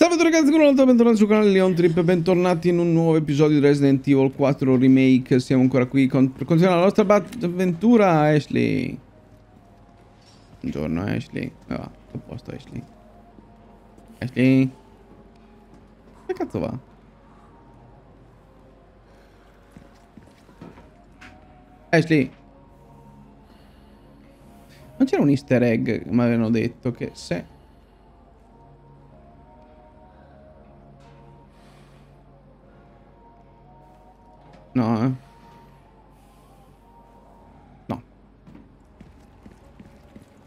Salve ragazzi, con un altro bentornati sul canale Leon Trip, bentornati in un nuovo episodio di Resident Evil 4 Remake, siamo ancora qui con, per continuare la nostra avventura, Ashley. Buongiorno Ashley, ah, va, a posto Ashley. Ashley? Che cazzo va? Ashley? Non c'era un easter egg, mi avevano detto, che se... No, eh. No.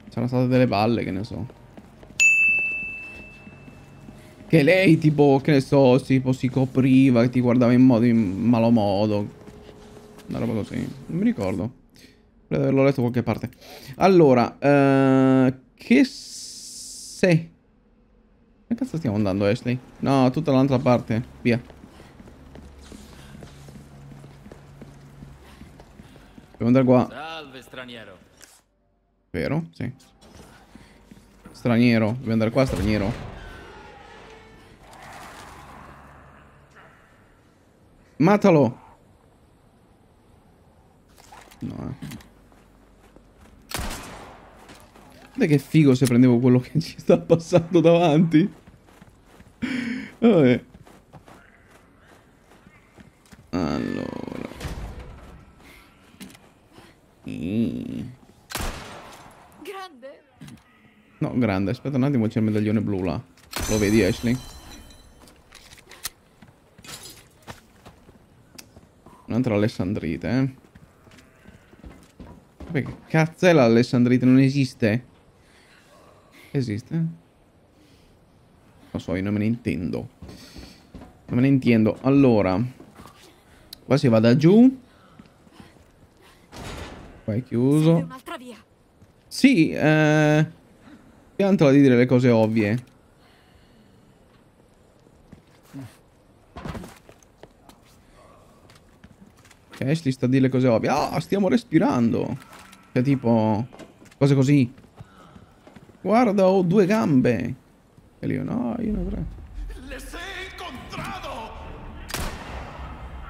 C'erano state delle balle, che ne so. Che lei, tipo, che ne so, tipo si copriva, che ti guardava in modo in malo modo. Una roba così. Non mi ricordo. Credo averlo letto da qualche parte. Allora, eh, che se... Che cazzo stiamo andando, Ashley? No, tutta l'altra parte. Via. Devo andare qua. Salve, straniero. Vero? Sì. Straniero. Devo andare qua, straniero. Matalo. No, eh. Guarda che figo se prendevo quello che ci sta passando davanti. Vabbè. Allora. Grande. No, grande. Aspetta un attimo, c'è il medaglione blu là. Lo vedi, Ashley? Un'altra alessandrite, eh. Che cazzo è l'alessandrite? Non esiste? Esiste? Lo so, io non me ne intendo. Non me ne intendo. Allora. Qua si va da giù. Qua è chiuso. Sì, eh... Piantala di dire le cose ovvie. Ok, Ashley sta a dire le cose ovvie. Ah, stiamo respirando. Cioè, tipo... Cose così. Guarda, ho due gambe. E io, no, io non avrei.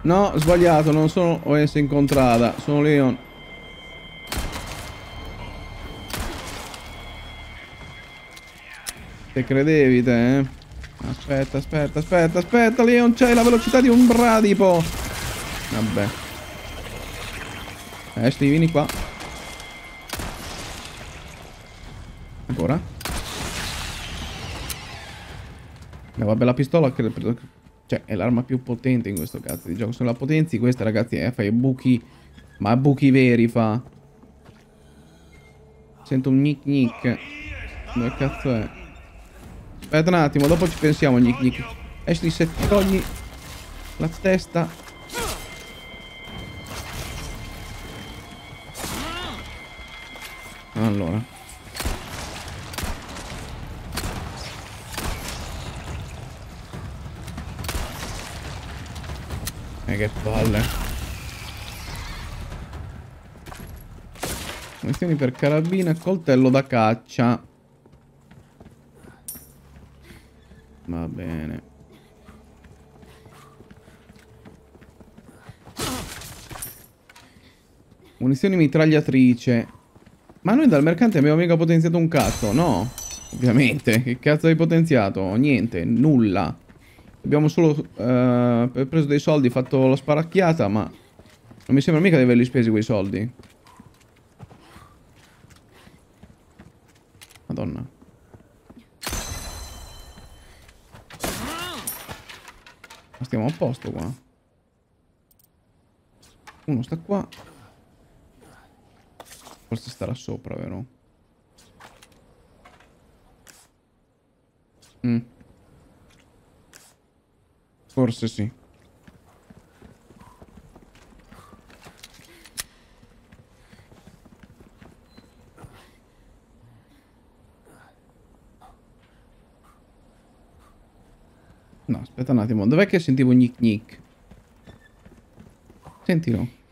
No, sbagliato, non sono OS incontrata, sono Leon. Te credevi te, eh? Aspetta, aspetta, aspetta, aspetta, Leon, c'hai la velocità di un bradipo. Vabbè. Ashley, vieni qua. Ancora? No, vabbè, la pistola credo... Cioè, è l'arma più potente in questo cazzo di gioco. Se la potenzi questa, ragazzi, eh, fai buchi... Ma buchi veri fa. Sento un gnic gnic. Dove cazzo è? Aspetta un attimo, dopo ci pensiamo, gnic gnic. Ashley, se togli la testa... Allora. Eh, che palle. Munizioni per carabina e coltello da caccia. Va bene. Munizioni mitragliatrice. Ma noi dal mercante abbiamo mica potenziato un cazzo, no? Ovviamente. Che cazzo hai potenziato? Niente, nulla. Abbiamo solo uh, preso dei soldi, fatto la sparacchiata, ma... Non mi sembra mica di averli spesi quei soldi. Madonna. Ma stiamo a posto qua. Uno sta qua. Forse starà sopra, vero? Mm. Forse sì. No, aspetta un attimo. Dov'è che sentivo gnic gnic? Sentilo.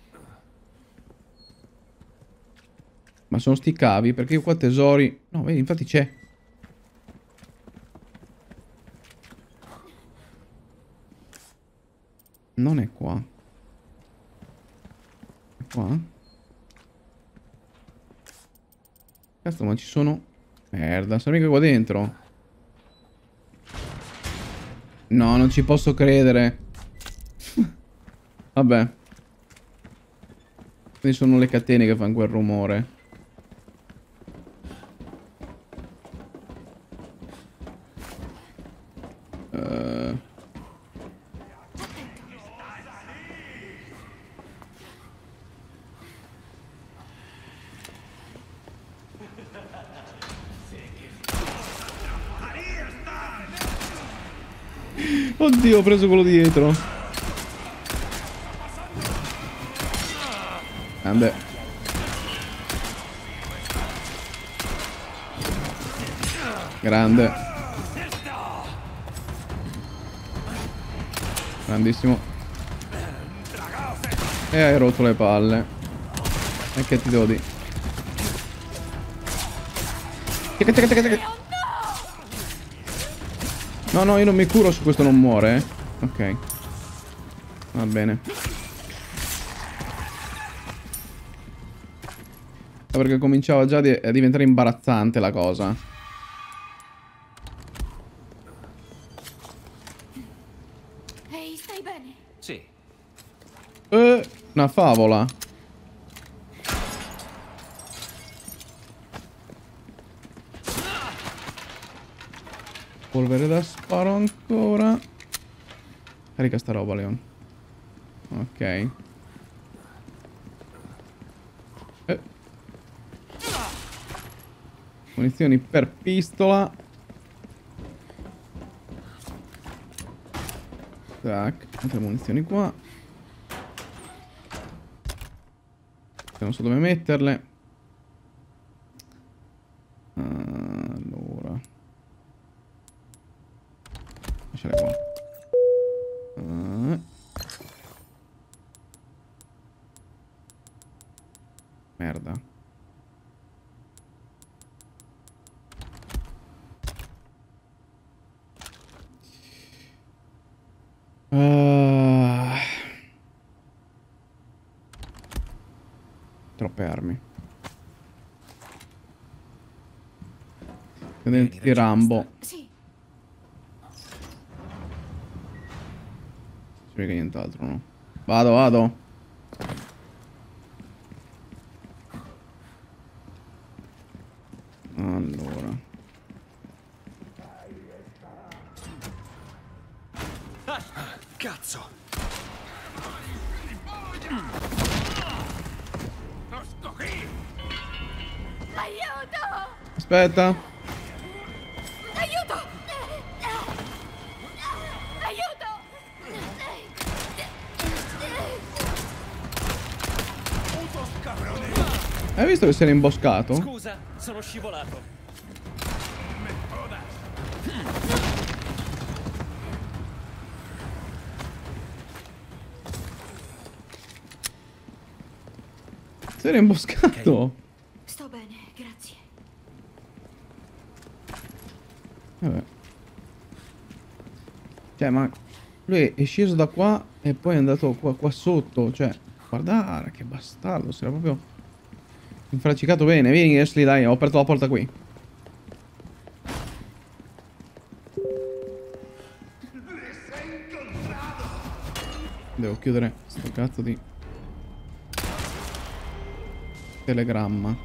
Ma sono sti cavi, perché io qua tesori... No, vedi, infatti c'è. Non è qua. È qua? Cazzo, ma ci sono... Merda, sono mica qua dentro. No, non ci posso credere. Vabbè. Quindi sono le catene che fanno quel rumore. Ho preso quello dietro. Grande. Grande. Grandissimo. E hai rotto le palle. E che ti devo dire? No, no, io non mi curo su questo non muore, eh. Ok. Va bene. Perché cominciava già a diventare imbarazzante la cosa. Ehi, stai bene? Sì. Eh, una favola. Polvere da sparo ancora. Carica sta roba, Leon. Ok. Eh. Munizioni per pistola. Tac, altre munizioni qua. Non so dove metterle. Allora. Lasciare qua. Ah. Merda. Ah. Troppe armi. Di Rambo. Sì. Che nient'altro, no? Vado, vado. Allora. Cazzo! Aiuto! Aspetta. Era imboscato? Scusa, sono scivolato. Si era imboscato. Sto bene, grazie. Vabbè. Cioè, ma lui è sceso da qua e poi è andato qua, qua sotto. Cioè, guardare che bastardo. Si era proprio infracicato bene. Vieni, Ashley, dai. Ho aperto la porta qui. Devo chiudere sto cazzo di telegramma.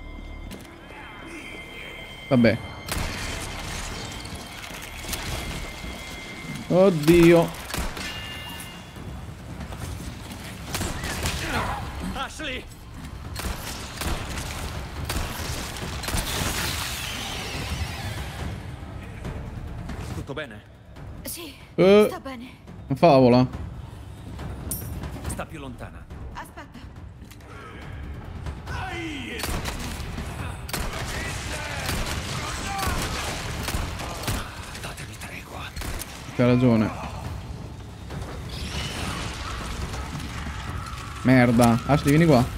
Vabbè. Oddio. Favola. Sta più lontana. Aspetta. Datemi tregua. C'ha ragione. Merda. Ashley, vieni qua.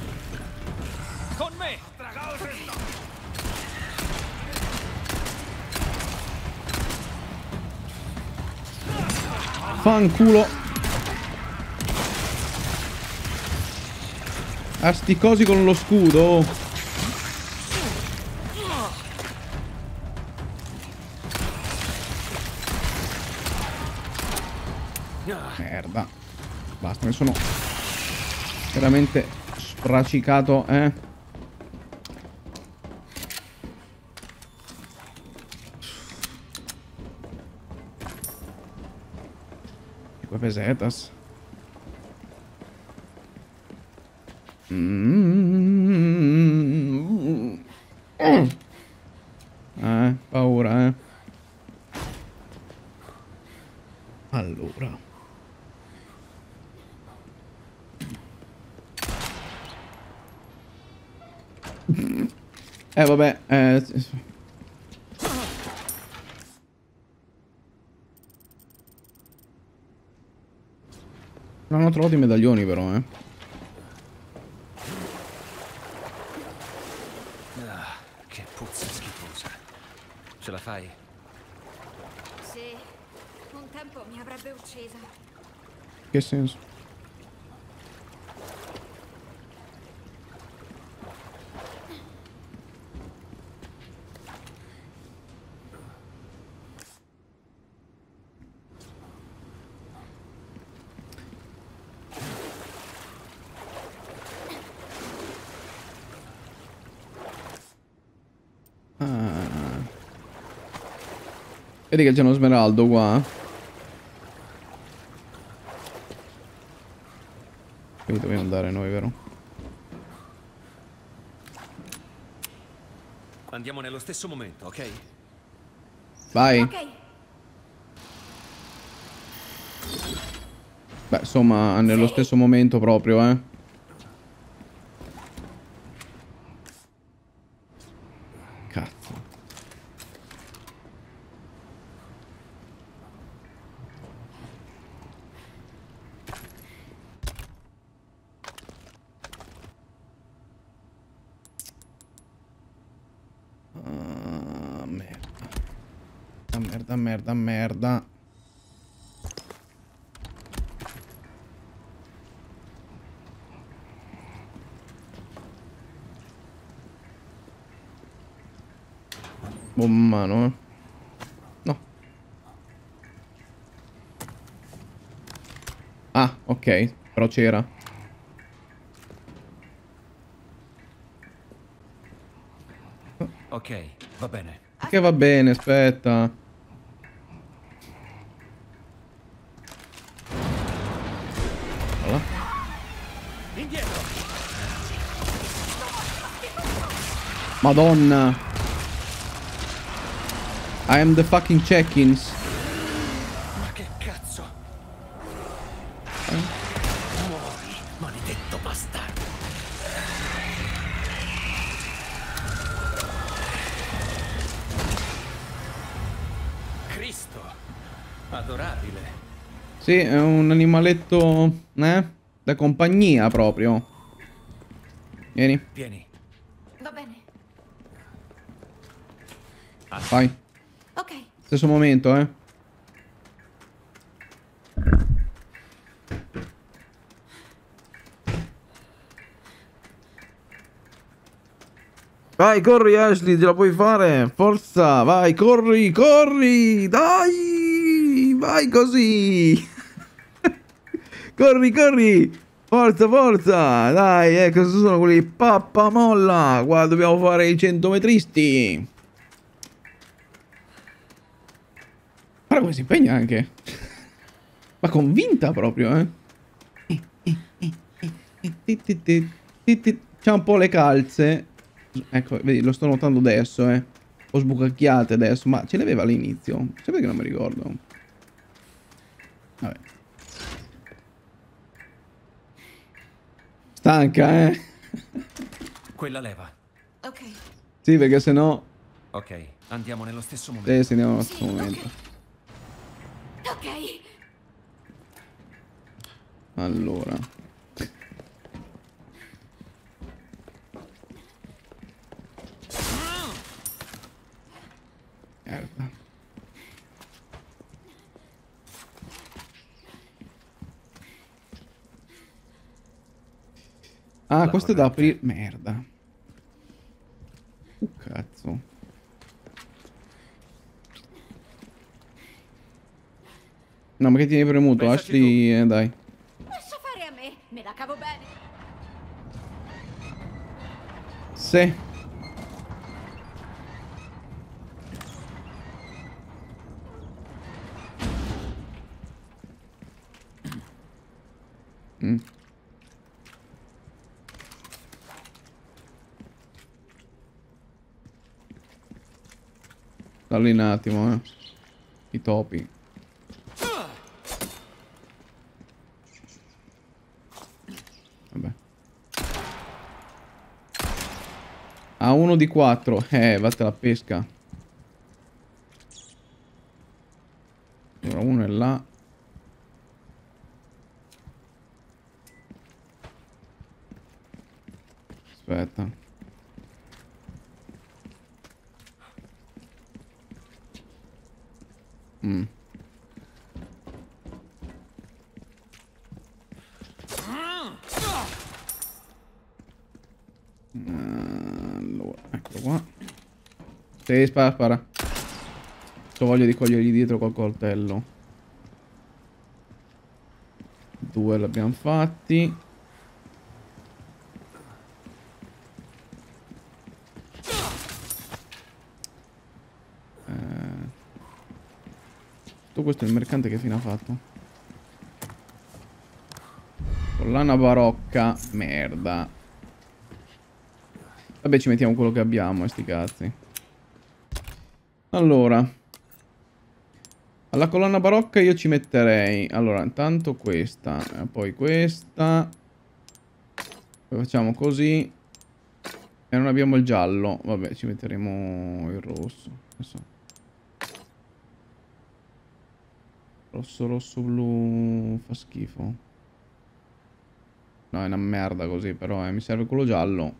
Vaffanculo. A sti cosi con lo scudo. Oh. Merda. Basta, mi sono veramente spracicato, eh. Pesetas. Mm. Eh, paura, eh. Allora. Eh, vabbè, eh... Non ho trovato i medaglioni però, eh. Ah, che puzza schifosa. Ce la fai? Sì. Un tempo mi avrebbe uccisa. Che senso? Vedi che c'è uno smeraldo qua? Qui dobbiamo andare noi, vero? Andiamo nello stesso momento, ok? Vai. Ok. Beh, insomma, nello stesso momento proprio, eh. Ah, merda, merda, merda. Buon mano, eh. No. Ah, ok. Però c'era. Ok, va bene. Che va bene, aspetta. Madonna. I am the fucking check-ins. Ma che cazzo? Muori, maledetto bastardo. Cristo, adorabile. Sì, è un animaletto, eh? Da compagnia proprio. Vieni, Vieni. Va bene. Vai. Ok. Stesso momento, eh. Vai, corri Ashley, ce la puoi fare. Forza, vai, corri, corri. Dai, vai così. corri, corri. Forza, forza. Dai, cosa sono quelli? Pappa molla. Qua dobbiamo fare i centometristi. Guarda come si impegna anche. Ma convinta proprio, eh. C'ha un po' le calze. Ecco, vedi, lo sto notando adesso, eh. Po' sbucacchiate adesso, ma ce le aveva all'inizio. Sempre che non mi ricordo. Vabbè. Stanca, eh. Quella leva. Ok. Sì, perché sennò... Ok, andiamo nello stesso momento. Eh, se andiamo allo Sì, stesso momento. ok. Ok. Allora. Merda. Ah, questo è da aprire. Merda. Uh, cazzo. No, ma che tieni premuto? Pensaci Ashley, eh, dai. Lascia fare a me, me la cavo bene. Sì. Mm. Dalli un attimo, eh. I topi. Vabbè. A uno di quattro. Eh, vattene la pesca. Allora, uno è là. Aspetta. Mm. Allora, eccolo qua. Sì, spara, spara. Ho voglia di cogliergli dietro col coltello. Due l'abbiamo fatti. Eh. Tutto questo è il mercante che fine ha fatto? Collana barocca. Merda. Vabbè, ci mettiamo quello che abbiamo, sti cazzi. Allora. Alla colonna barocca io ci metterei... Allora, intanto questa. eh, Poi questa. Facciamo così. E non abbiamo il giallo. Vabbè, ci metteremo il rosso. Adesso. Rosso, rosso, blu... Fa schifo. No, è una merda così, però eh, mi serve quello giallo.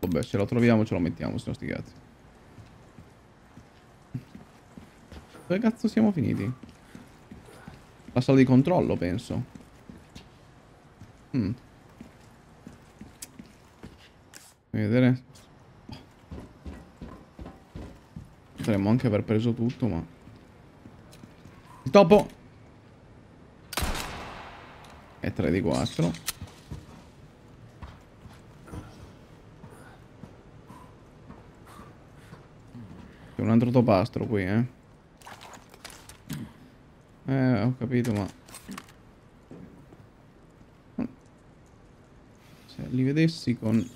Vabbè, se lo troviamo ce lo mettiamo, sti sti cazzi. Dove cazzo siamo finiti? La sala di controllo, penso. Mm. Vedere. Potremmo anche aver preso tutto, ma... Il topo! E 3 di 4. C'è un altro topastro qui, eh. Eh, ho capito, ma... Se li vedessi con...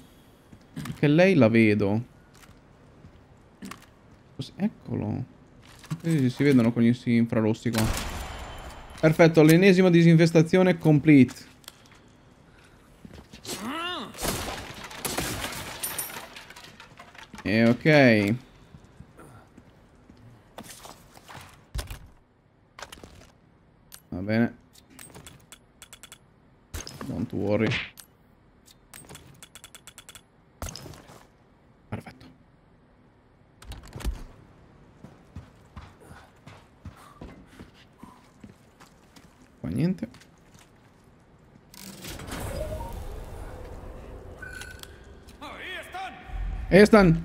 Perché lei la vedo. Così- Eccolo. Questi si vedono con gli infrarossi qua. Perfetto, l'ennesima disinfestazione complete. E ok. Va bene. Don't worry. Perfetto. Qua niente. Estan!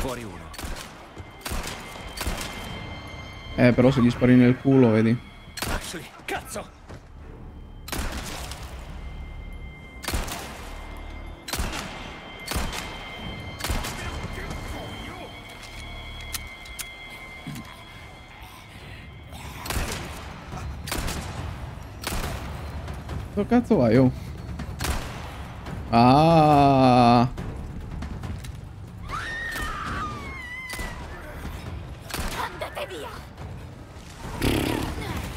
Fuori uno. Eh, però se gli spari nel culo, vedi. Ashley, cazzo! Dove cazzo vai, oh? Ah! Andate via!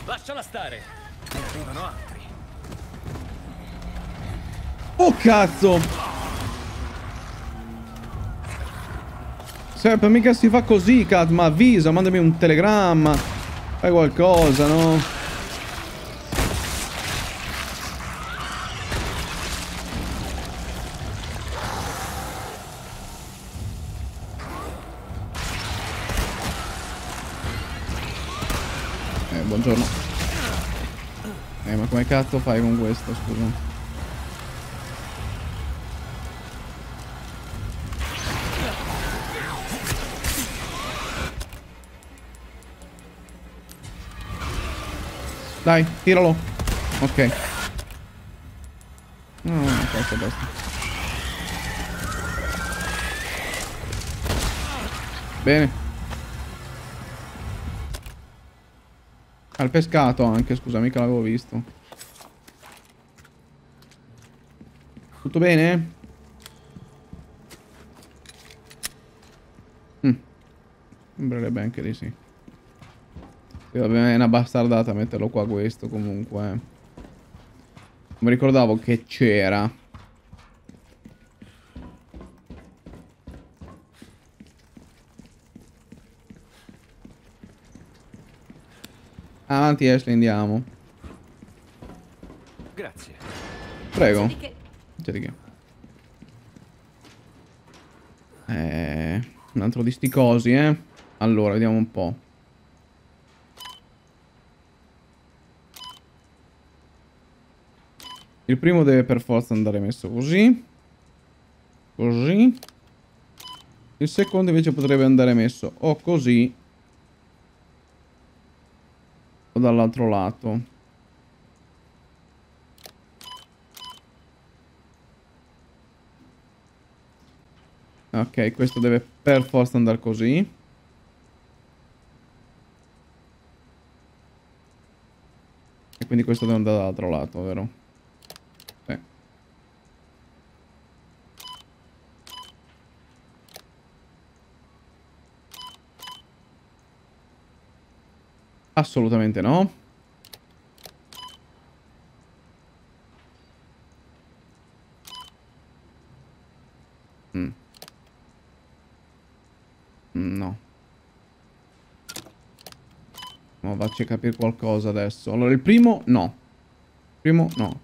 Lasciala stare! Ne arrivano altri. Oh cazzo! Sepp, mica si fa così, Cat, ma avvisa, mandami un telegramma. Fai qualcosa, no? Cazzo fai con questo, scusa? Dai, tiralo. Ok. No, no, basta, basta. Bene. Al pescato anche, scusa, mica l'avevo visto. Tutto bene? Mm. Sembrerebbe anche di sì. Sì, vabbè, è una bastardata metterlo qua questo comunque. Non mi ricordavo che c'era. Avanti Ashley, andiamo. Grazie. Prego. Che. Eh, un altro di sti cosi, eh. Allora, vediamo un po'. Il primo deve per forza andare messo così. Così. Il secondo invece potrebbe andare messo o così. O dall'altro lato. Ok, questo deve per forza andare così. E quindi questo deve andare dall'altro lato, vero? Sì. Assolutamente no. Mm. Mm, No. Ma facci capire qualcosa adesso. Allora, il primo no. Il primo no.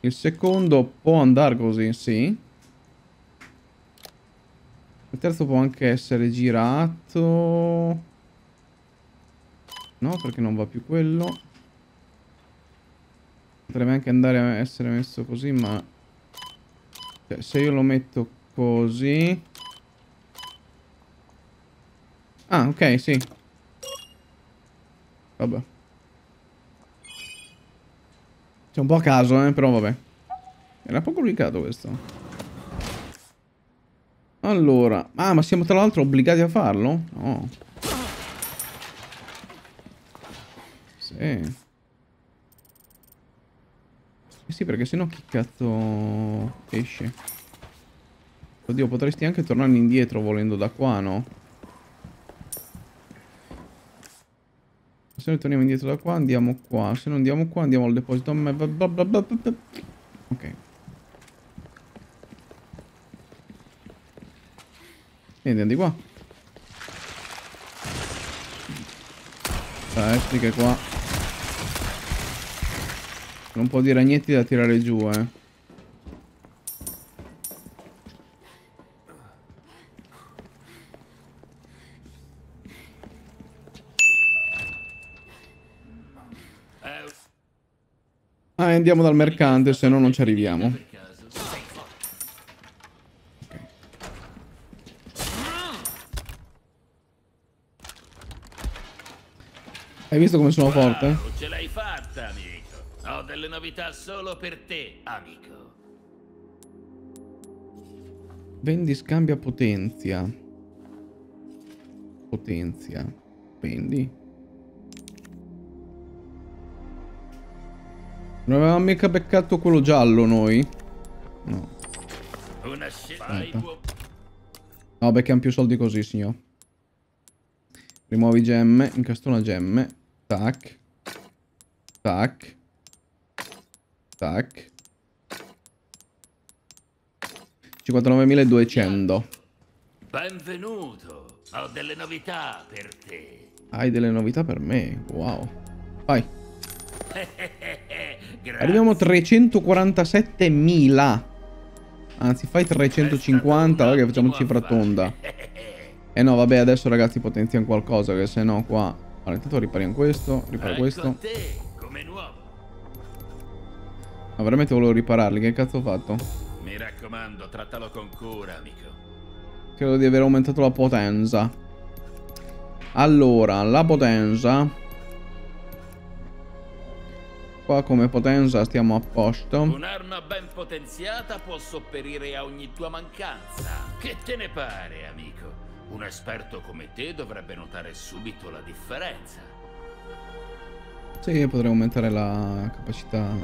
Il secondo può andare così, sì. Il terzo può anche essere girato. No, perché non va più quello. Potrebbe anche andare a essere messo così, ma... Cioè, se io lo metto così... Ah, ok, sì. Vabbè. C'è un po' a caso, eh, però vabbè. Era poco complicato questo. Allora. Ah, ma siamo tra l'altro obbligati a farlo? No. Sì. Eh sì, perché sennò chi cazzo esce? Oddio, potresti anche tornare indietro volendo da qua, no? Se noi torniamo indietro da qua, andiamo qua. Se non andiamo qua, andiamo al deposito. Ok. Quindi andiamo di qua. Ashley che qua. Sono un po' di ragnetti da tirare giù. Eh, Ah, e andiamo dal mercante, se no non ci arriviamo. forte. Hai visto come sono forte? Wow, ce l'hai fatta, amico. Ho delle novità solo per te, amico. Vendi, scambia, potenzia. Potenzia. Vendi. Non avevamo mica beccato quello giallo noi? No. Aspetta. No, becchiamo più soldi così, signor. Rimuovi gemme, incastona gemme. Tac. Tac. Tac. 59.200. Benvenuto. Ho delle novità per te. Hai delle novità per me. Wow. Vai. Grazie. Arriviamo a 347.000. Anzi, fai 350, va che facciamo cifra tonda. Eh no, vabbè, adesso ragazzi potenziamo qualcosa, che se no qua... Allora, intanto ripariamo questo, riparo Ecco questo. Ma veramente volevo ripararli, che cazzo ho fatto? Mi raccomando, trattalo con cura, amico. Credo di aver aumentato la potenza. Allora, la potenza. Qua come potenza stiamo a posto. Un'arma ben potenziata può sopperire a ogni tua mancanza. Che te ne pare, amico? Un esperto come te dovrebbe notare subito la differenza. Sì, potrei aumentare la capacità.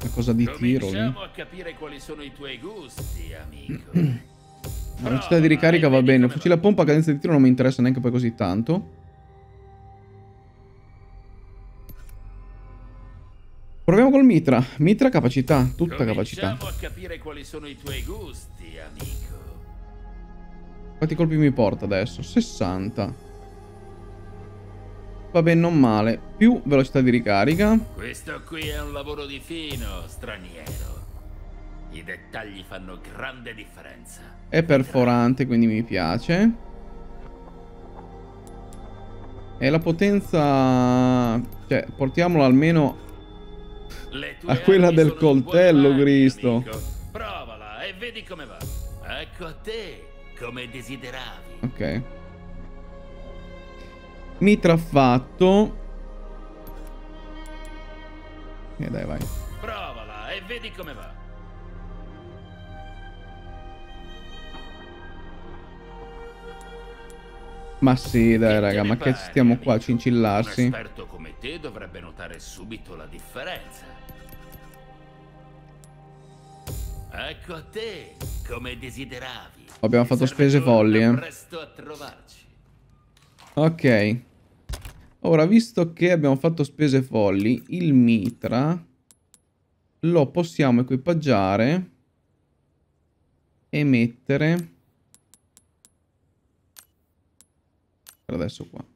La cosa di tiro. Cominciamo a capire quali sono i tuoi gusti, amico. La velocità di ricarica va bene. Il fucile a pompa a cadenza di tiro non mi interessa neanche poi così tanto. Proviamo col mitra. Mitra capacità, tutta capacità. Cominciamo a capire quali sono i tuoi gusti, amico. Quanti colpi mi porta adesso? 60. Vabbè, non male. Più velocità di ricarica. Questo qui è un lavoro di fino, straniero. I dettagli fanno grande differenza. È perforante, quindi mi piace. E la potenza... Cioè, portiamola almeno... A quella del coltello, Cristo. Provala e vedi come va. Ecco a te, come desideravi. Ok. Mitra fatto. E dai, vai. Provala e vedi come va. Ma sì, dai, Che raga, ma che pare, stiamo qua a cincillarsi? Un esperto te dovrebbe notare subito la differenza. Ecco a te, come desideravi. Abbiamo fatto spese folli, eh. Presto a trovarci. Ok. Ora, visto che abbiamo fatto spese folli, il mitra lo possiamo equipaggiare e mettere per adesso qua.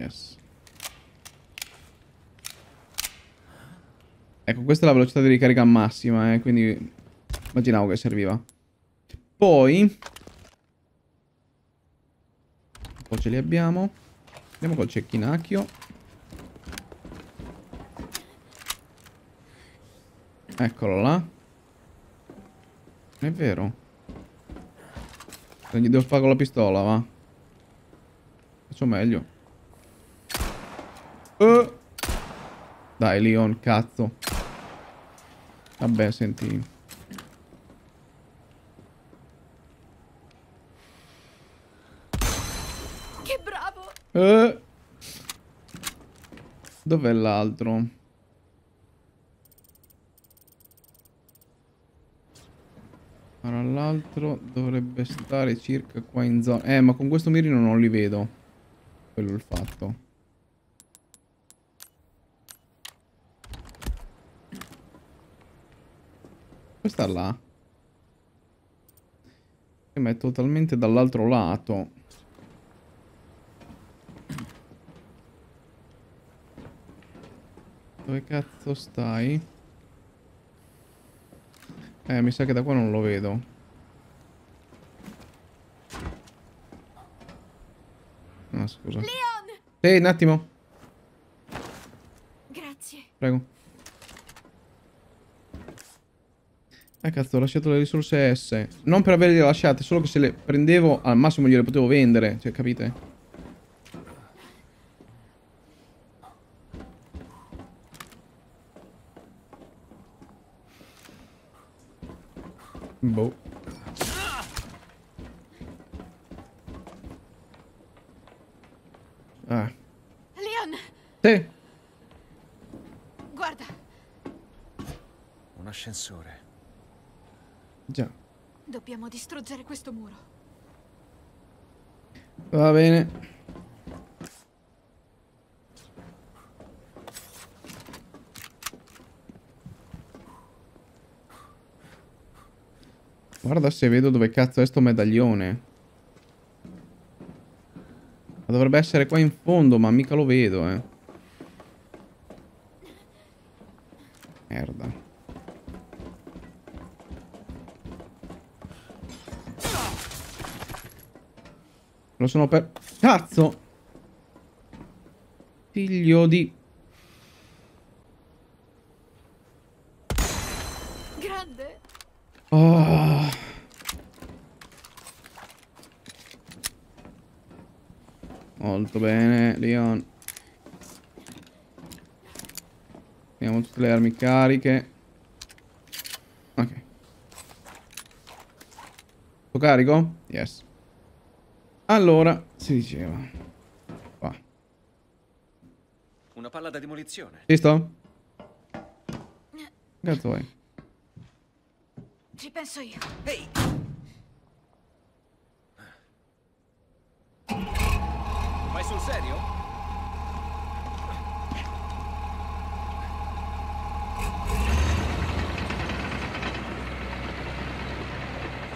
Yes. Ecco, questa è la velocità di ricarica massima, eh, quindi immaginavo che serviva. Poi... Un po' ce li abbiamo. Andiamo col cecchinacchio. Eccolo là. È vero. Non gli devo fare con la pistola, va. Faccio meglio. Eh. Dai, Leon, cazzo. Vabbè, senti. Che bravo! Eh. Dov'è l'altro? Allora, l'altro dovrebbe stare circa qua in zona. Eh, ma con questo mirino non li vedo. Quello è il fatto. Questa là. Ma è totalmente dall'altro lato. Dove cazzo stai? Eh, mi sa che da qua non lo vedo. No, scusa. Leon! Ehi, un attimo. Grazie. Prego. Eh, cazzo, ho lasciato le risorse S. Non per averle lasciate, solo che se le prendevo, al massimo gliele potevo vendere. Cioè, capite? Boh. se vedo dove cazzo è sto medaglione. Ma dovrebbe essere qua in fondo, ma mica lo vedo, eh. Merda. Lo sono per... Cazzo! Figlio di... Abbiamo tutte le armi cariche. Ok. Lo carico? Yes. Allora, si diceva. Qua. Una palla da demolizione. Visto? Cazzo vuoi? Ci penso io. Ehi! Vai sul serio?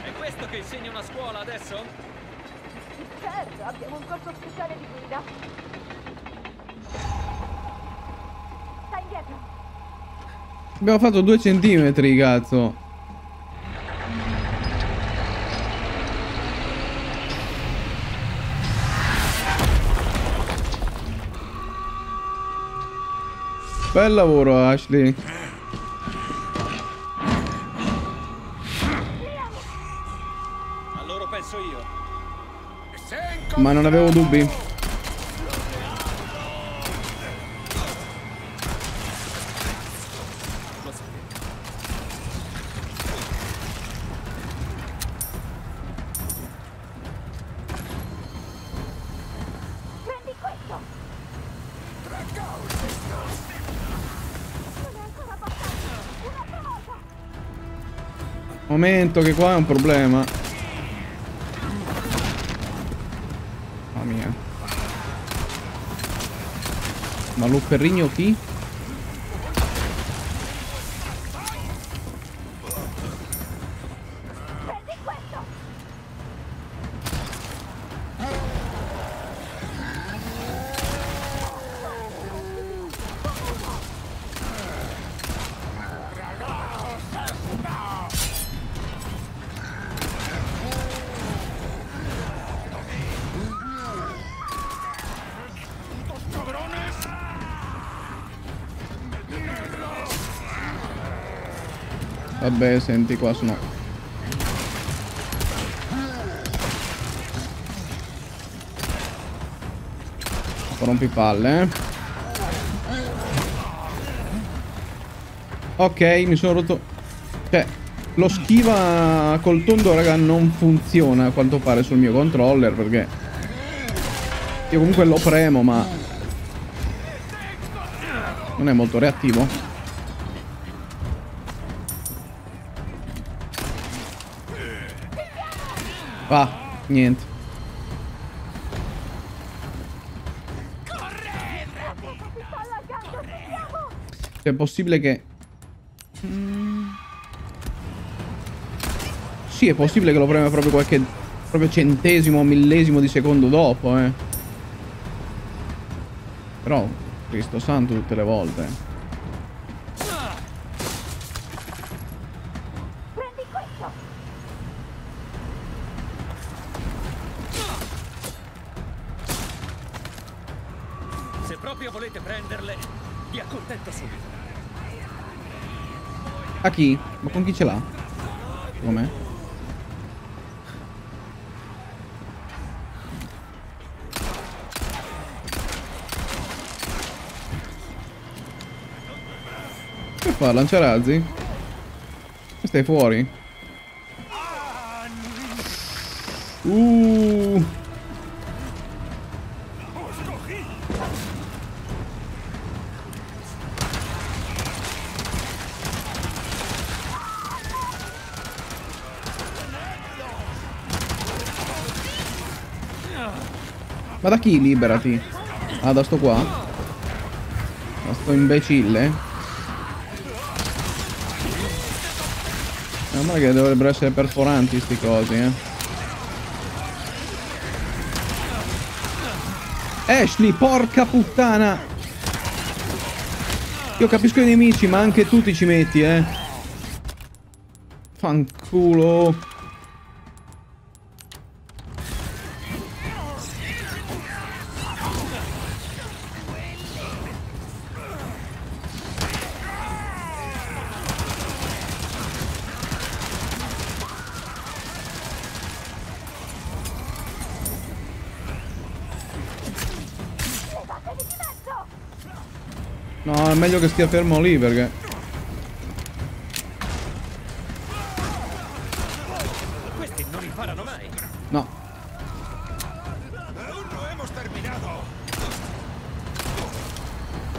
È questo che insegna una scuola adesso? Certo, abbiamo un corso speciale di guida. Stai indietro. Abbiamo fatto due centimetri, cazzo. Bel lavoro, Ashley. Ma non avevo dubbi. Momento che qua è un problema. Mamma mia. Ma Luperrigno chi? Vabbè, senti qua sono... Rompipalle, eh. Ok, mi sono rotto... Cioè, lo schiva col tondo, raga, non funziona a quanto pare sul mio controller, perché... Io comunque lo premo, ma... Non è molto reattivo. Ah, niente. Cioè, è possibile che... Mm. Sì, è possibile che lo prema proprio qualche... Proprio centesimo, millesimo di secondo dopo, eh. Però, Cristo santo tutte le volte. Chi? Ma con chi ce l'ha? Com'è? Che fa? Lanciarazzi? Stai fuori? Uh. Ma da chi liberati? Ah, da sto qua? Da sto imbecille? Ma che dovrebbero essere perforanti sti cosi, eh. Ashley, porca puttana! Io capisco i nemici, ma anche tu ti ci metti, eh. Fanculo. Meglio che stia fermo lì perché... Questi non imparano mai. No.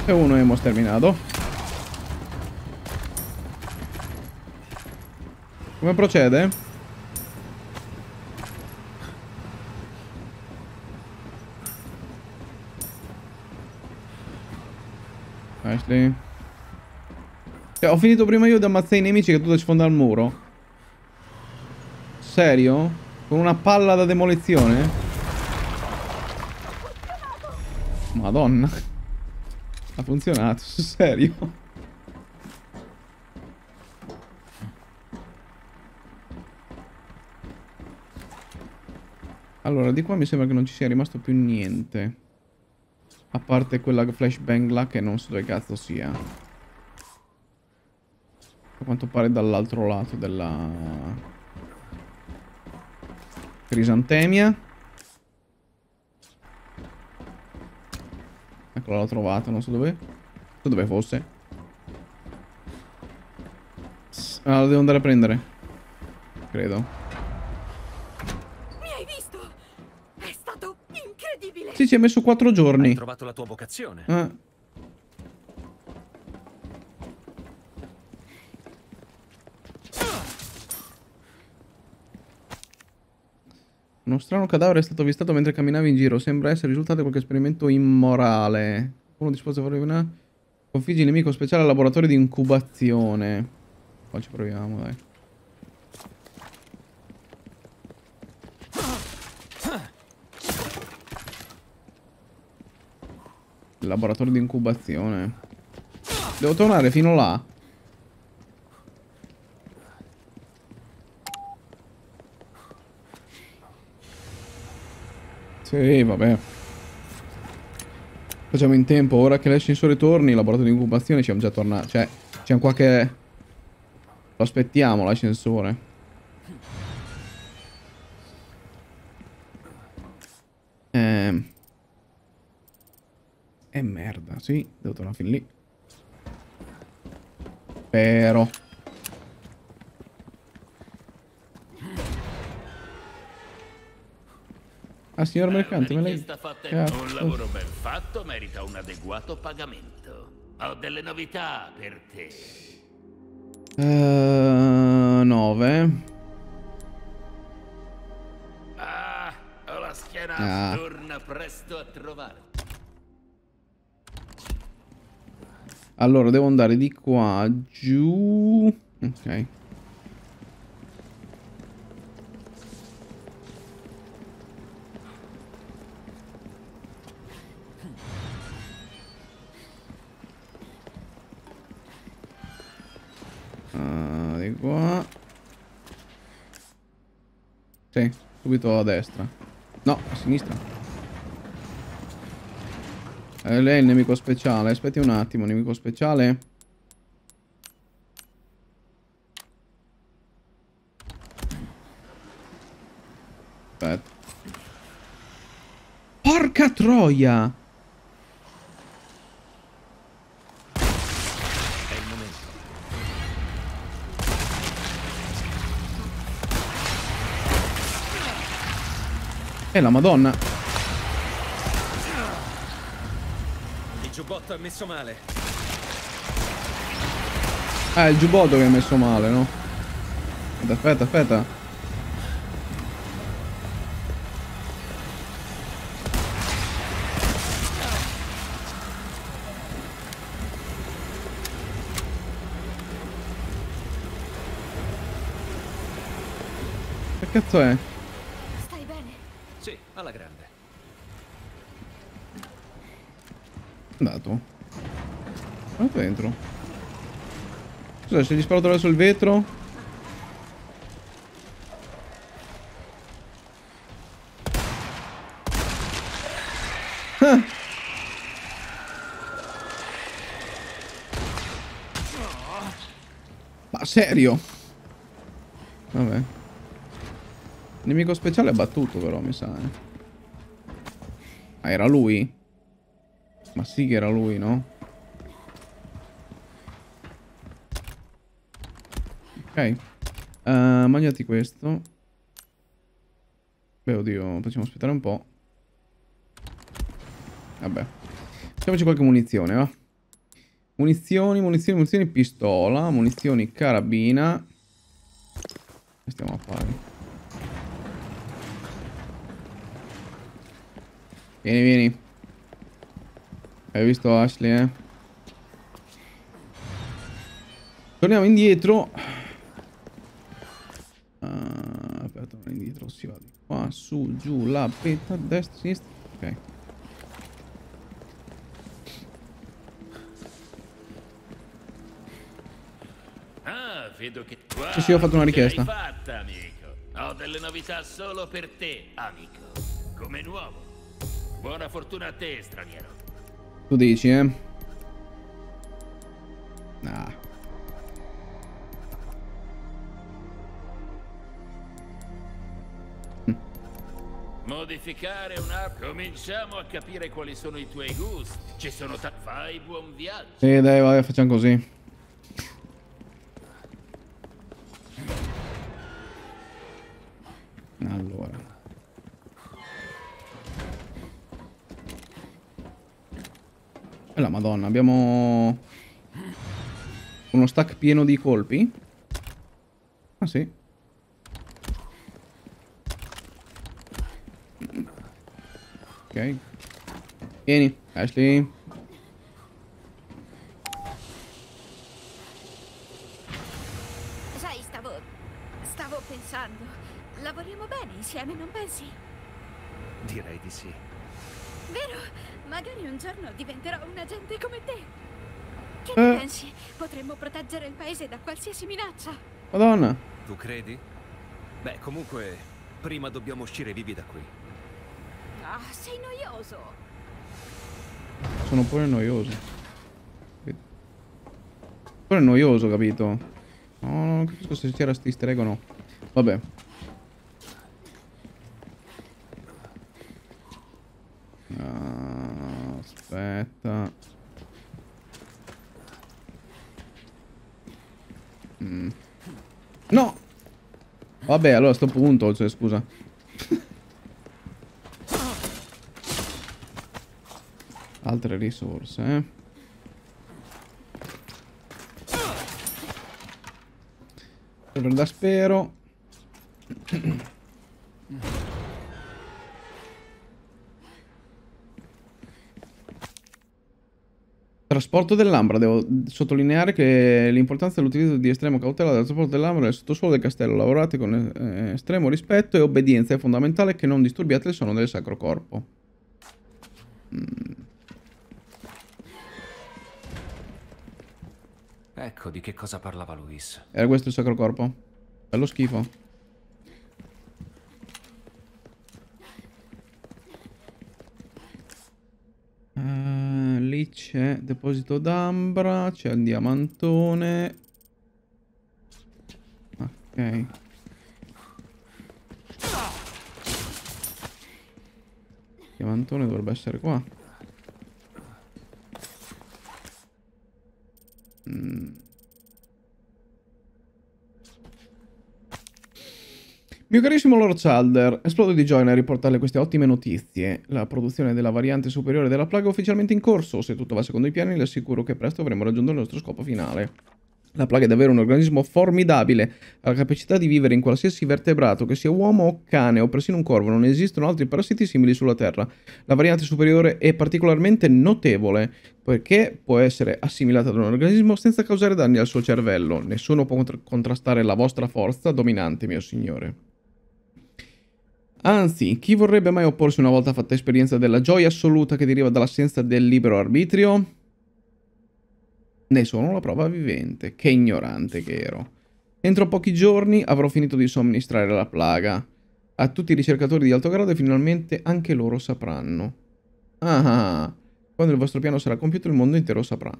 E uno hemos terminato. Come procede? Ashley. Cioè, ho finito prima io di ammazzare i nemici che tu ci sfonda al muro. Serio? Con una palla da demolizione? Madonna. Ha funzionato, serio. Allora, di qua mi sembra che non ci sia rimasto più niente. A parte quella flashbang là che non so dove cazzo sia. A quanto pare dall'altro lato della... Crisantemia. Eccola, l'ho trovata, non so dove. So dove fosse. Ah, la devo andare a prendere. Credo. Mi hai visto? È stato incredibile. Sì, ci hai messo quattro Hai giorni. trovato la tua vocazione. Eh. Uno strano cadavere è stato avvistato mentre camminavi in giro. Sembra essere risultato di qualche esperimento immorale. Uno disposto a fare una... Configgi il nemico speciale al laboratorio di incubazione. Qua ci proviamo, dai. Laboratorio di incubazione. Devo tornare fino là. Sì, vabbè. Facciamo in tempo. Ora che l'ascensore torni, il laboratorio di incubazione siamo già tornati. Cioè, c'è qua che... Lo aspettiamo l'ascensore. Ehm... E merda, sì, devo tornare fin lì. Però... Ah, signor mercante, me lei... Cazzo. un lavoro ben fatto merita un adeguato pagamento. Ho delle novità per te. Eh, 9. Ah, ho la schiena, Ah. torna presto a trovarti. Allora, devo andare di qua giù. Ok. Ah. Sì, subito a destra. No, a sinistra. Eh, lei è il nemico speciale. Aspetti un attimo, nemico speciale. Aspetta. Porca troia! È il momento. E la madonna. Giubbotto è messo male. Ah, è il giubbotto che è messo male, no? Aspetta, aspetta. Che cazzo è? Stai bene? Sì, alla grande. Andato. Andato dentro. Scusa, se gli sparo attraverso il vetro. Ah. Ma serio? Vabbè. Nemico speciale è battuto però, mi sa. eh. Ah, era lui? Ma sì che era lui, no? Ok. Uh, mangiati questo. Beh, oddio, facciamo aspettare un po'. Vabbè. Facciamoci qualche munizione, va. Munizioni, munizioni, munizioni, pistola, munizioni, carabina. Che stiamo a fare? Vieni, vieni. Hai visto Ashley, eh? Torniamo indietro. Su, giù, là, petta, destra, sinistra. Ok. Ah, vedo che... Sì, sì, ho fatto una richiesta. Fatta, amico. Ho delle novità solo per te, amico. Come nuovo. Buona fortuna a te, straniero. Tu dici, eh? Modificare un'app. Cominciamo a capire quali sono i tuoi gusti. Ci sono ta... Fai buon viaggio. Sì, dai, vai, facciamo così. Allora. E la madonna, abbiamo... Uno stack pieno di colpi? Ah sì. Ok. Vieni, Ashley. Sai, stavo... stavo pensando. Lavoriamo bene insieme, non pensi? Direi di sì. Vero? Magari un giorno diventerò un agente come te. Che Eh. ne pensi? Potremmo proteggere il paese da qualsiasi minaccia. Madonna. Tu credi? Beh, comunque, prima dobbiamo uscire vivi da qui. Sei noioso. Sono pure noioso. Pure noioso, capito? No, no, non capisco se c'era sti easter egg o no. Vabbè. Aspetta. Mm. No! Vabbè, allora a sto punto, cioè, scusa. Altre risorse, eh. Da spero. Trasporto dell'ambra. Devo sottolineare che l'importanza dell'utilizzo di estremo cautela del trasporto dell'ambra nel sottosuolo del castello. Lavorate con eh, estremo rispetto e obbedienza. È fondamentale che non disturbiate il sonno del sacro corpo. Ecco di che cosa parlava Luis. Era questo il sacro corpo? Bello schifo. Eh, lì c'è deposito d'ambra, c'è il diamantone. Ok. Diamantone dovrebbe essere qua. Mio carissimo Lord Chalder, esplodo di gioia nel riportarle queste ottime notizie. La produzione della variante superiore della plaga è ufficialmente in corso. Se tutto va secondo i piani, le assicuro che presto avremo raggiunto il nostro scopo finale. La plaga è davvero un organismo formidabile. Ha la capacità di vivere in qualsiasi vertebrato, che sia uomo o cane o persino un corvo. Non esistono altri parassiti simili sulla Terra. La variante superiore è particolarmente notevole, poiché può essere assimilata ad un organismo senza causare danni al suo cervello. Nessuno può contra- contrastare la vostra forza dominante, mio signore. Anzi, chi vorrebbe mai opporsi una volta fatta esperienza della gioia assoluta che deriva dall'assenza del libero arbitrio? Ne sono la prova vivente. Che ignorante che ero. Entro pochi giorni avrò finito di somministrare la plaga. A tutti i ricercatori di alto grado e finalmente anche loro sapranno. Ah, quando il vostro piano sarà compiuto il mondo intero saprà.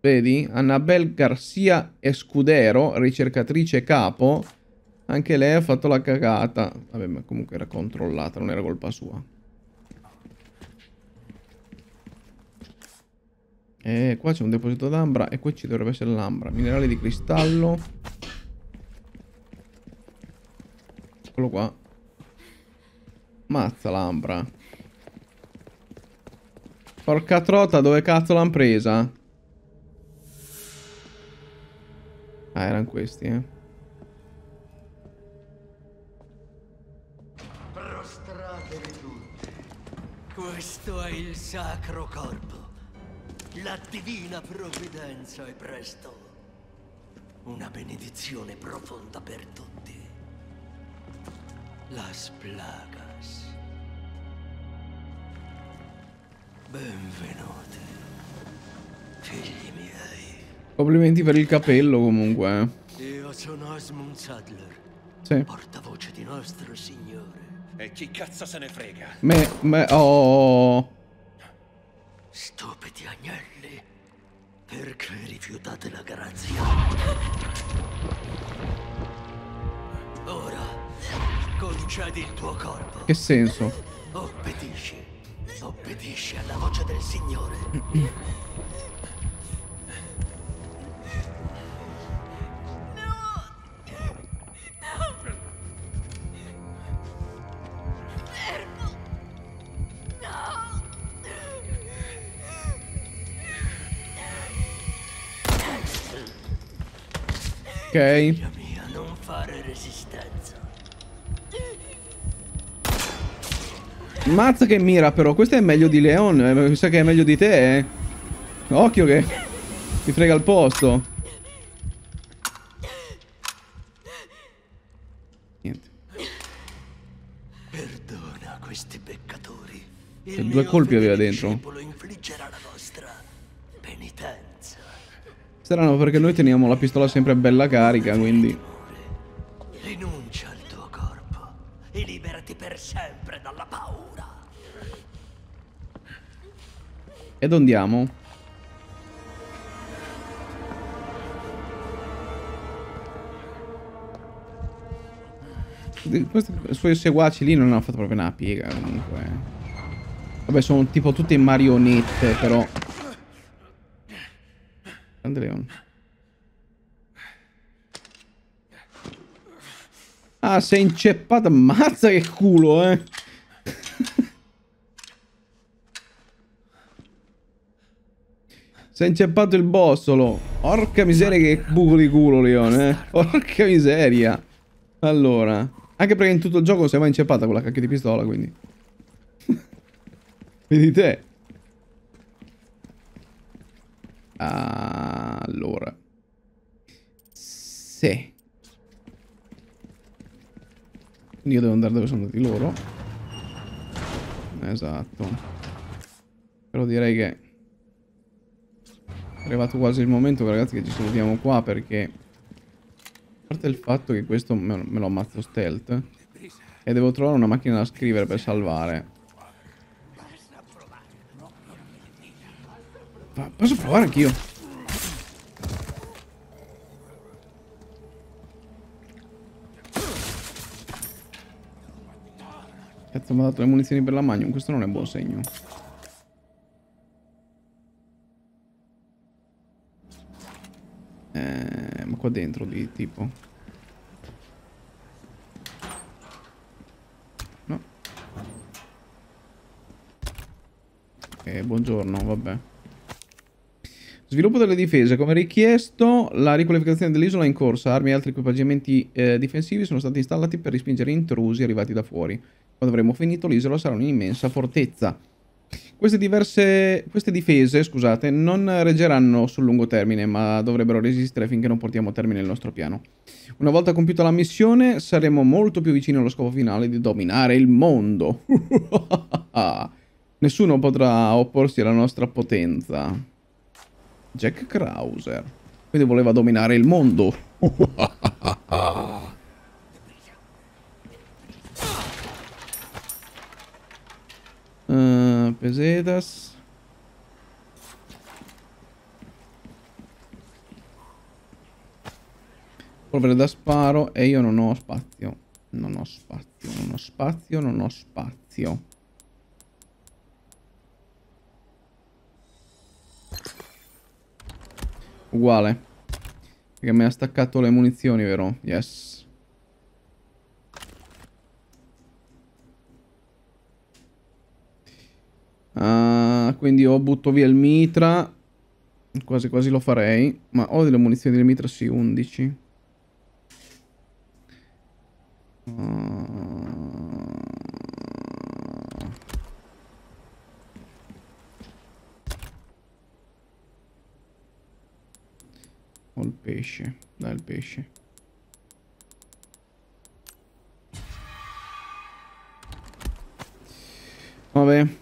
Vedi? Annabel Garcia Escudero, ricercatrice capo, anche lei ha fatto la cagata. Vabbè, ma comunque era controllata, non era colpa sua. E qua c'è un deposito d'ambra e qui ci dovrebbe essere l'ambra. Minerali di cristallo. Eccolo qua. Mazza l'ambra. Porca trota, dove cazzo l'han presa? Ah, erano questi, eh. Prostratevi tutti. Questo è il sacro corpo. La divina provvidenza è presto. Una benedizione profonda per tutti. Las plagas. Benvenuti, figli miei. Complimenti per il capello comunque. eh. Io sono Osmund Sadler, Sì. portavoce di nostro Signore. E chi cazzo se ne frega? Me, me, oh. Stupidi agnelli, perché rifiutate la grazia? Ora, concedi il tuo corpo. Che senso? Obbedisci, obbedisci alla voce del Signore. Ok. Figlia mia, non fare resistenza. Mazza che mira però. Questo è meglio di Leon. eh, Mi sa che è meglio di te, eh. Occhio che... Ti frega il posto. Niente. Perdona questi peccatori. Il Che due mio colpi aveva dentro. Strano perché noi teniamo la pistola sempre bella carica, quindi... Rinuncia al tuo corpo e liberati per sempre dalla paura. Ed andiamo. Di- Questi suoi seguaci lì non hanno fatto proprio una piega comunque. Vabbè, sono tipo tutte marionette, però. Grande Leon. Ah, sei inceppato. Ammazza che culo, eh. Si è inceppato il bossolo. Porca miseria che buco di culo, Leone. Eh. Porca miseria. Allora. Anche perché in tutto il gioco si è mai inceppata con la cacchio di pistola, quindi. Vedi te. Allora. Sì. Io devo andare dove sono andati loro. Esatto. Però direi che... È arrivato quasi il momento, ragazzi, che ci salutiamo qua perché... A parte il fatto che questo me, lo ammazzo stealth. E devo trovare una macchina da scrivere per salvare. Posso provare anch'io? Mi ha dato le munizioni per la magnum, questo non è buon segno. Eh, ma qua dentro di tipo. No. Ok, buongiorno, vabbè. Sviluppo delle difese. Come richiesto, la riqualificazione dell'isola è in corsa. Armi e altri equipaggiamenti eh, difensivi sono stati installati per respingere intrusi arrivati da fuori. Quando avremo finito, l'isola sarà un'immensa fortezza. Queste, diverse, queste difese, scusate, non reggeranno sul lungo termine, ma dovrebbero resistere finché non portiamo a termine il nostro piano. Una volta compiuta la missione, saremo molto più vicini allo scopo finale di dominare il mondo. Nessuno potrà opporsi alla nostra potenza. Jack Krauser. Quindi voleva dominare il mondo. Uh, pesetas. Polvere da sparo e io non ho spazio. Non ho spazio, non ho spazio, non ho spazio. Uguale. Perché mi ha staccato le munizioni, vero? Yes. Quindi o butto via il mitra. Quasi quasi lo farei. Ma ho delle munizioni del mitra, sì, 11. Ah. Ho il pesce. Dai il pesce. Vabbè.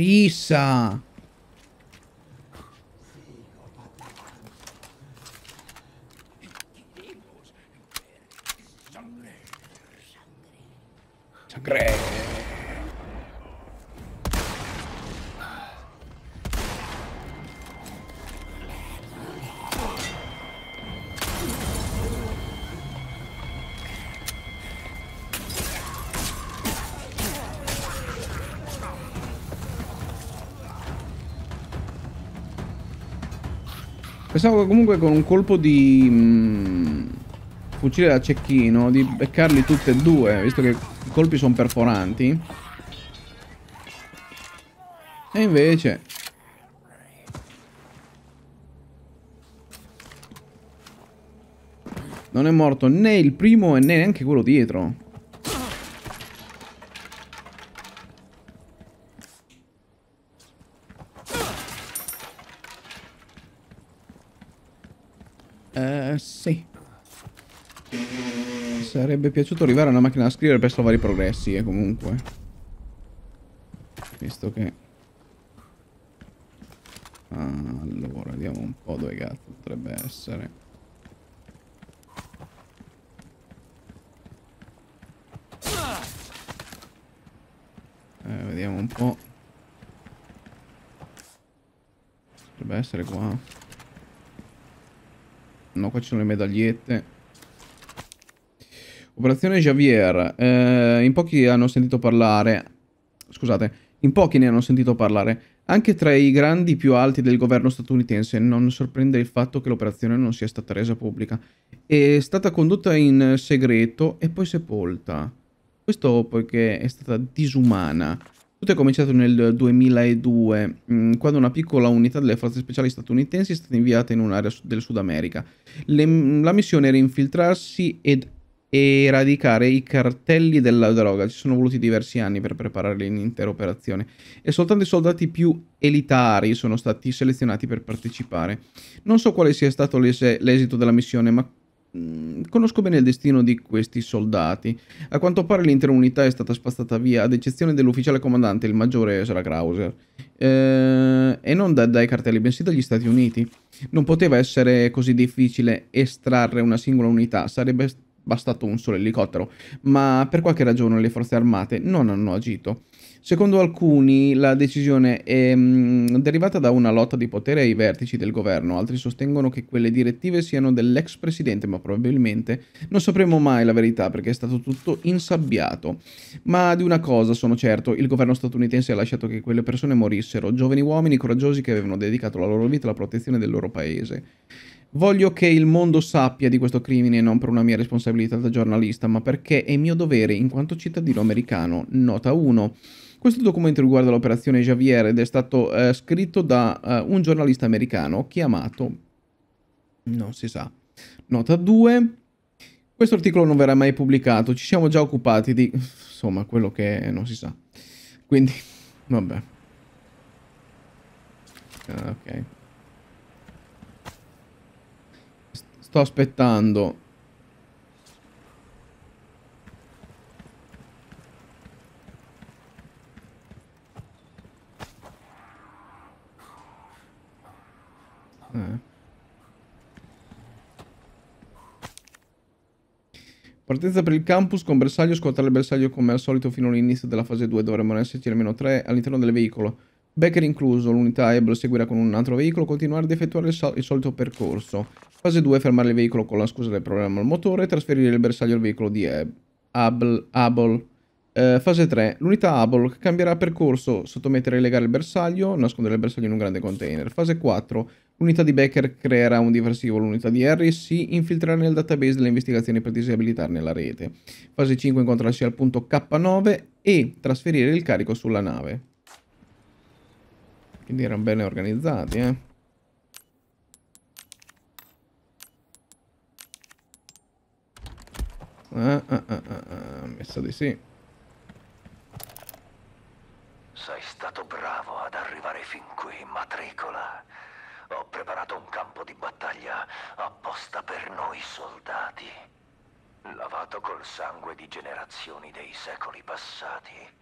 A Pensavo comunque con un colpo di mm, fucile da cecchino di beccarli tutti e due, visto che i colpi sono perforanti. E invece... Non è morto né il primo e né neanche quello dietro. Eh, sì. Sarebbe piaciuto arrivare a una macchina da scrivere per salvare i progressi, e comunque. Visto che... Allora, vediamo un po' dove cazzo potrebbe essere. Eh, vediamo un po'. Potrebbe essere qua. No, qua ci sono le medagliette. Operazione Javier. Eh, in pochi hanno sentito parlare. Scusate, in pochi ne hanno sentito parlare. Anche tra i grandi più alti del governo statunitense non sorprende il fatto che l'operazione non sia stata resa pubblica. È stata condotta in segreto e poi sepolta. Questo poiché è stata disumana. Tutto è cominciato nel 2002, mm, quando una piccola unità delle forze speciali statunitensi è stata inviata in un'area del Sud America. Le, la missione era infiltrarsi ed eradicare i cartelli della droga. Ci sono voluti diversi anni per preparare l'intera operazione e soltanto i soldati più elitari sono stati selezionati per partecipare. Non so quale sia stato l'esito della missione, ma mm, conosco bene il destino di questi soldati. A quanto pare l'intera unità è stata spazzata via, ad eccezione dell'ufficiale comandante, il maggiore Sarah Krauser, eh, e non da, dai cartelli, bensì dagli Stati Uniti. Non poteva essere così difficile estrarre una singola unità, sarebbe bastato un solo elicottero, ma per qualche ragione le forze armate non hanno agito. Secondo alcuni la decisione è mh, derivata da una lotta di potere ai vertici del governo, altri sostengono che quelle direttive siano dell'ex presidente, ma probabilmente non sapremo mai la verità perché è stato tutto insabbiato. Ma di una cosa sono certo, il governo statunitense ha lasciato che quelle persone morissero, giovani uomini coraggiosi che avevano dedicato la loro vita alla protezione del loro paese. Voglio che il mondo sappia di questo crimine non per una mia responsabilità da giornalista, ma perché è mio dovere in quanto cittadino americano. Nota 1. Questo documento riguarda l'operazione Javier ed è stato eh, scritto da eh, un giornalista americano chiamato... Non si sa. Nota 2. Questo articolo non verrà mai pubblicato, ci siamo già occupati di... Insomma, quello che non si sa. Quindi, vabbè. Ok. Sto aspettando. Eh. Partenza per il campus con bersaglio, squattare il bersaglio come al solito fino all'inizio della fase 2, dovremmo esserci almeno 3 all'interno del veicolo. Becker incluso, l'unità Able seguirà con un altro veicolo, continuare ad effettuare il, sol il solito percorso. Fase 2, fermare il veicolo con la scusa del problema al motore trasferire il bersaglio al veicolo di. Able. Eh, fase 3, l'unità Able cambierà percorso, sottomettere e legare il bersaglio, nascondere il bersaglio in un grande container. Fase 4, L'unità di Becker creerà un diversivo, l'unità di Harris si infiltrerà nel database delle investigazioni per disabilitare nella rete. Fase 5 incontrarsi al punto K9 e trasferire il carico sulla nave. Quindi erano bene organizzati, eh. Ah, ah, ah, messo di sì. Sei stato bravo ad arrivare fin qui, matricola. Ho preparato un campo di battaglia apposta per noi soldati. Lavato col sangue di generazioni dei secoli passati.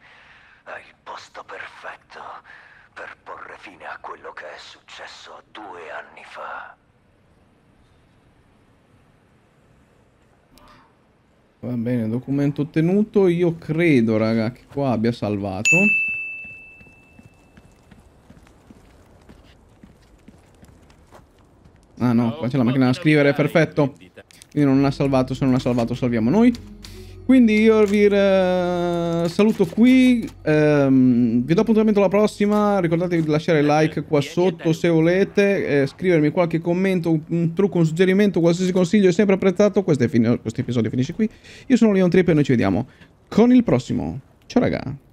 È il posto perfetto per porre fine a quello che è successo due anni fa. Va bene, documento ottenuto. Io credo, raga, che qua abbia salvato. Ah no, qua c'è la macchina da scrivere, perfetto. Quindi non ha salvato, se non ha salvato salviamo noi. Quindi io vi eh, saluto qui, ehm, vi do appuntamento alla prossima, ricordatevi di lasciare like qua sotto se volete, eh, scrivermi qualche commento, un, un, trucco, un suggerimento, qualsiasi consiglio è sempre apprezzato, questo, questo episodio finisce qui. Io sono Leon Trip e noi ci vediamo con il prossimo. Ciao raga!